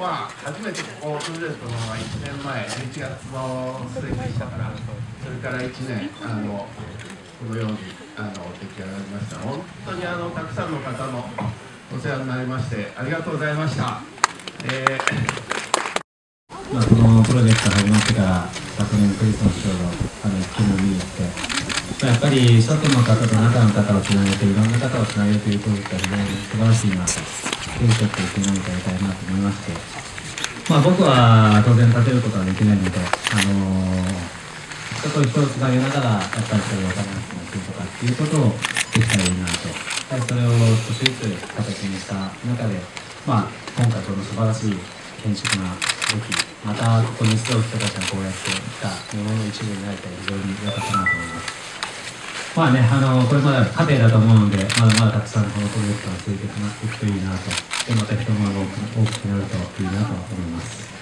まあ初めてここを訪れたのが1年前11月の末でしたからそれから1年あのこのようにあの出来上がりました。本当にあのたくさんの方のお世話になりましてありがとうございました、えー、まあ、このプロジェクト始まってから昨年クリスマスちょうどあの一気に見に行ってやっぱり外の方と中の方をつなげていろんな方をつなげるというプロジェクトは非常に素晴らしいなと。手に取っていけないとやりたいなと思いまして、まあ、僕は当然立てることはできないので、あのー、人と人をつなげながらやっぱりそれを分からなくなっていくとかっていうことをできたらいいなと、やはりそれを少しずつ形にした中で、まあ、今回この素晴らしい建築ができまたここに集う人たちがこうやってきたものの一部になれたら非常に良かったなと思います。まあね、あのこれまだ過程だと思うので、まだまだたくさんこのプロジェクトが続いていくといいなと、でまた人が多く多くなるといいなと思います。